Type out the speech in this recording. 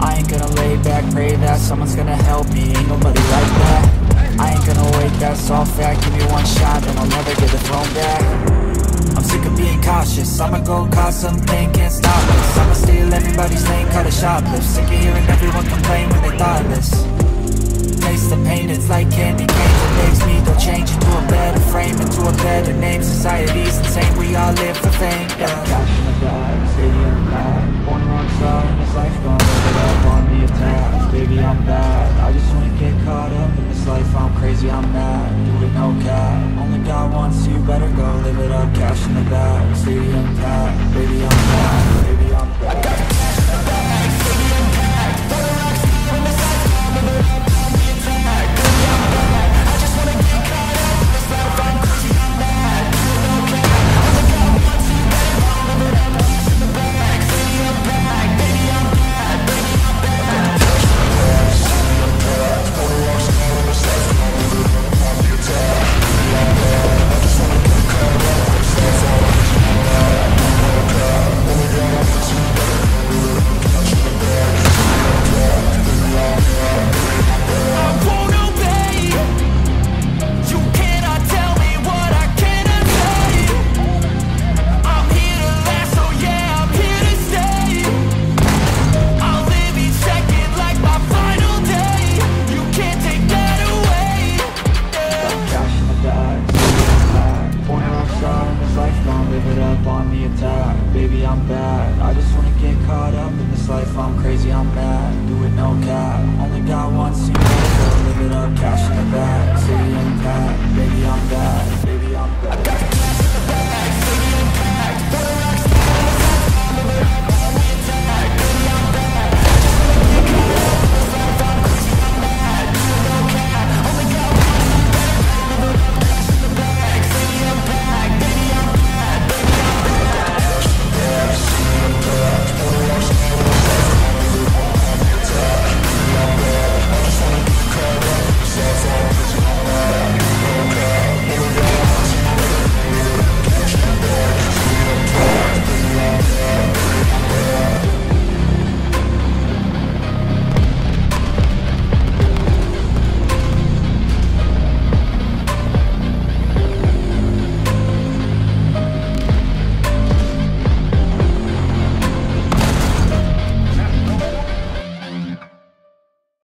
I ain't gonna lay back, pray that someone's gonna help me. Ain't nobody like that. I ain't gonna wait, that's all fact Give me one shot, then I'll never get the throne back. I'm sick of being cautious. I'ma go cause something, can't stop this I'ma steal everybody's lane, cut a shoplift Sick of hearing everyone complain when they thoughtless. Taste the pain, it's like candy canes It makes me go change into a better frame Into a better name, society's insane. We all live for fame, yeah I'm do it no cap. Only God wants you, better go live it up Cash in the bag, stadium packed Baby,